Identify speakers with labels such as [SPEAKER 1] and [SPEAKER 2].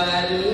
[SPEAKER 1] Mario.